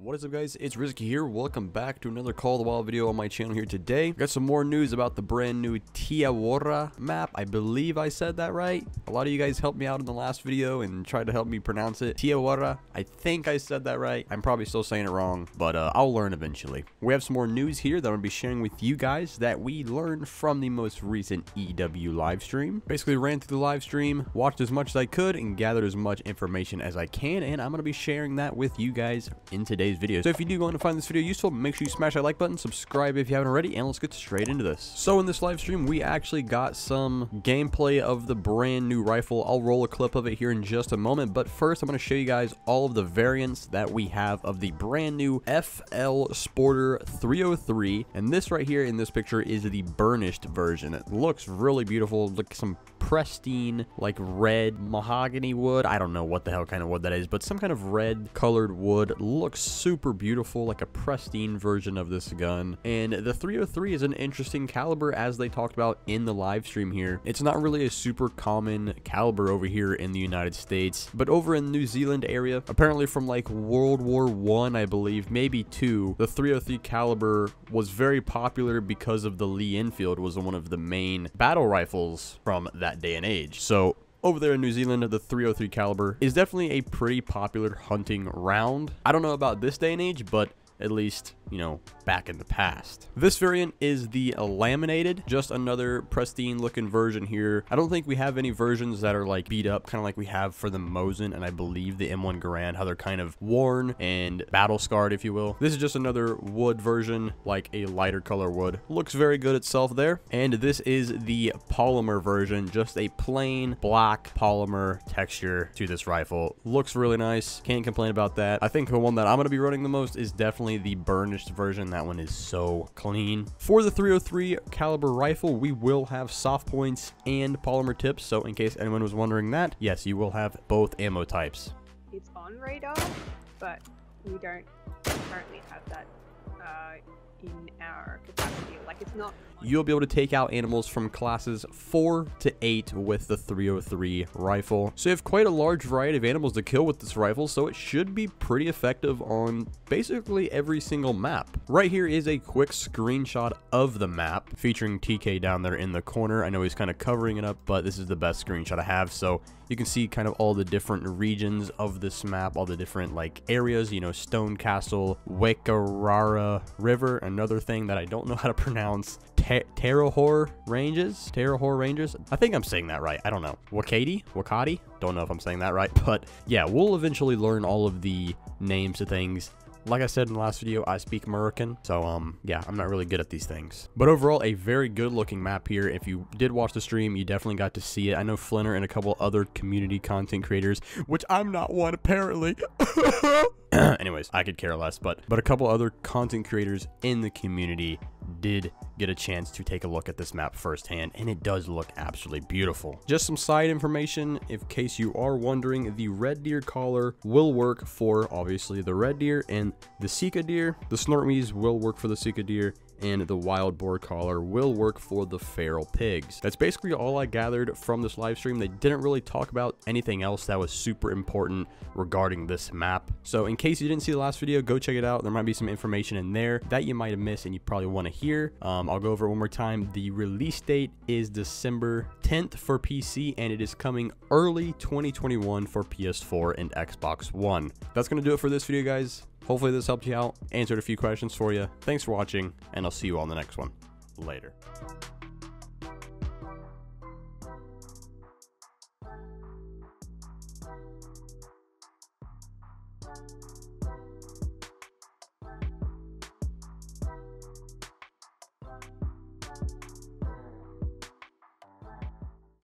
What is up guys, it's Risky here, welcome back to another Call of the Wild video on my channel here today. Got some more news about the brand new Te Awaroa map, I believe I said that right. A lot of you guys helped me out in the last video and tried to help me pronounce it. Te Awaroa, I think I said that right. I'm probably still saying it wrong, but uh, I'll learn eventually. We have some more news here that I'm going to be sharing with you guys that we learned from the most recent EW live stream. Basically ran through the live stream, watched as much as I could, and gathered as much information as I can, and I'm going to be sharing that with you guys in today's today's video. So if you do want to find this video useful, make sure you smash that like button, subscribe if you haven't already, and let's get straight into this. So in this live stream, we actually got some gameplay of the brand new rifle. I'll roll a clip of it here in just a moment, but first I'm going to show you guys all of the variants that we have of the brand new FL Sporter 303, and this right here in this picture is the burnished version. It looks really beautiful, like some pristine, like red mahogany wood. I don't know what the hell kind of wood that is, but some kind of red colored wood. Looks super beautiful, like a pristine version of this gun. And the 303 is an interesting caliber as they talked about in the live stream here. It's not really a super common caliber over here in the United States, but over in New Zealand area, apparently from like World War One, I, I believe, maybe two, the 303 caliber was very popular because of the Lee Enfield was one of the main battle rifles from that day and age. So over there in New Zealand, the 303 caliber is definitely a pretty popular hunting round. I don't know about this day and age, but at least, you know, back in the past. This variant is the laminated, just another pristine looking version here. I don't think we have any versions that are like beat up, kind of like we have for the Mosin and I believe the M1 Garand, how they're kind of worn and battle scarred, if you will. This is just another wood version, like a lighter color wood. Looks very good itself there. And this is the polymer version, just a plain black polymer texture to this rifle. Looks really nice. Can't complain about that. I think the one that I'm going to be running the most is definitely the the burnished version. That one is so clean. For the 303 caliber rifle, we will have soft points and polymer tips. So in case anyone was wondering that, yes, you will have both ammo types. It's on radar, but we don't currently have that uh, in our capacity. Like it's not you'll be able to take out animals from classes 4 to 8 with the 303 rifle. So you have quite a large variety of animals to kill with this rifle, so it should be pretty effective on basically every single map. Right here is a quick screenshot of the map featuring TK down there in the corner. I know he's kind of covering it up, but this is the best screenshot I have. So you can see kind of all the different regions of this map, all the different like areas, you know, Stone Castle, Wakarara River, another thing that I don't know how to pronounce, Terrahor Ranges? Terrahor Ranges? I think I'm saying that right. I don't know. Wakati? Wakati? Don't know if I'm saying that right, but yeah, we'll eventually learn all of the names of things like I said in the last video, I speak American, so um, yeah, I'm not really good at these things. But overall, a very good looking map here. If you did watch the stream, you definitely got to see it. I know Flinner and a couple other community content creators, which I'm not one apparently. Anyways, I could care less, but but a couple other content creators in the community did get a chance to take a look at this map firsthand, and it does look absolutely beautiful. Just some side information, in case you are wondering, the red deer collar will work for, obviously, the red deer and the Sika deer. The Snortmies will work for the Sika deer, and the wild boar collar will work for the feral pigs. That's basically all I gathered from this live stream. They didn't really talk about anything else that was super important regarding this map. So in case you didn't see the last video, go check it out. There might be some information in there that you might have missed and you probably want to hear. Um, I'll go over one more time. The release date is December 10th for PC and it is coming early 2021 for PS4 and Xbox One. That's going to do it for this video, guys. Hopefully this helped you out, answered a few questions for you. Thanks for watching, and I'll see you on the next one. Later.